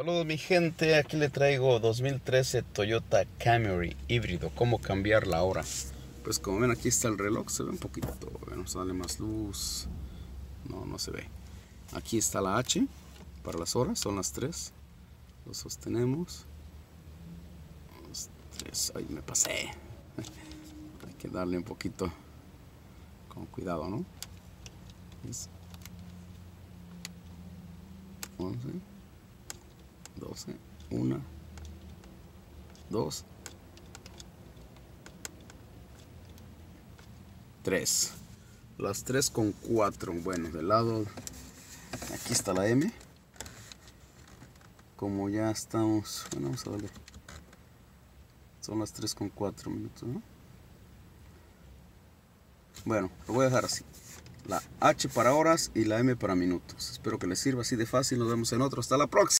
Saludos mi gente, aquí le traigo 2013 Toyota Camry híbrido, cómo cambiar la hora. Pues como ven aquí está el reloj, se ve un poquito, bueno, sale más luz, no, no se ve. Aquí está la H para las horas, son las 3, lo sostenemos. Los 3, ay me pasé, hay que darle un poquito con cuidado, ¿no? 11 12, 1, 2, 3. Las 3 con 4. Bueno, del lado, aquí está la M. Como ya estamos, bueno, vamos a darle. Son las 3 con 4 minutos, ¿no? Bueno, lo voy a dejar así. La H para horas y la M para minutos. Espero que les sirva así de fácil. Nos vemos en otro. Hasta la próxima.